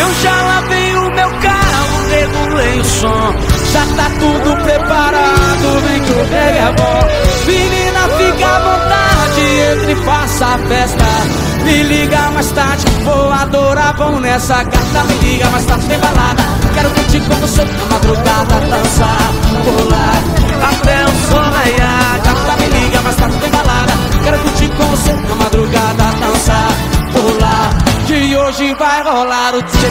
Eu já lavei o meu carro, regulei o som. Já tá tudo preparado, vem que o reggae é bom. Menina, fica à vontade, entre e faça a festa. Me liga mais tarde, vou adorar, vão nessa gata. Me liga mais tarde, tem balada. Quero curtir tchê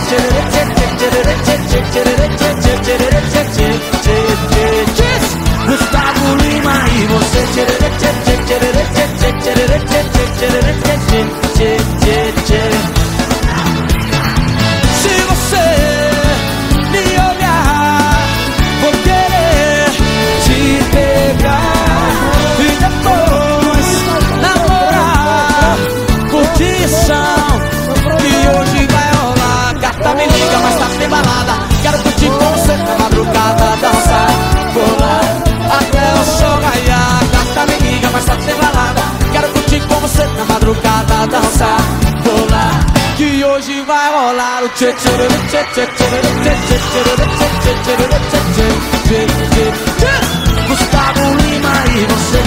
Gustavo Lima e você Se você me olhar, vou querer te pegar e depois namorar, curtição Gustavo Lima e você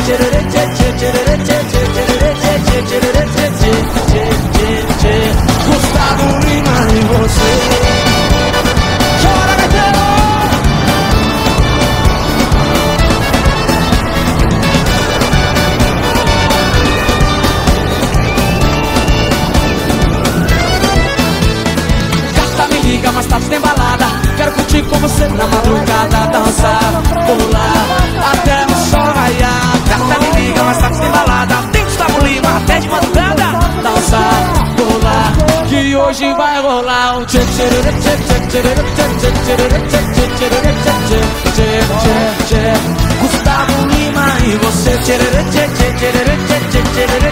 mas tá tem balada Quero curtir com você na madrugada Dançar, pular, até o sol raiar Gata me liga, mas tá tem balada Tem Gustavo Lima até de madrugada Dançar, pular, que hoje vai rolar um tchê tchê tchê tchê tchê tchê tchê tchê tchê tchê Gustavo Lima e você tchê tchê tchê tchê tchê tchê tchê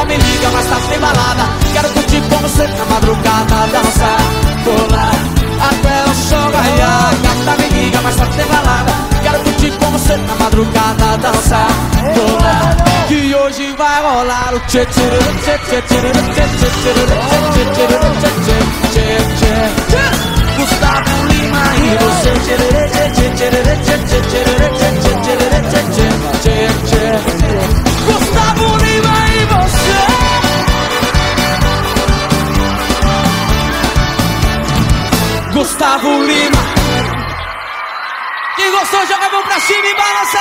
Gata me liga, mas tá sem balada. Quero curtir com você na madrugada, dançar, pular até o sol raiar. Gata me liga, mas tá sem balada. Quero curtir com você na madrugada, dançar, pular. Que hoje vai rolar o tchê tchê tchê tchê tchê tchê tchê tchê tchê tchê Gustavo Lima. Quem gostou joga a mão pra cima e balança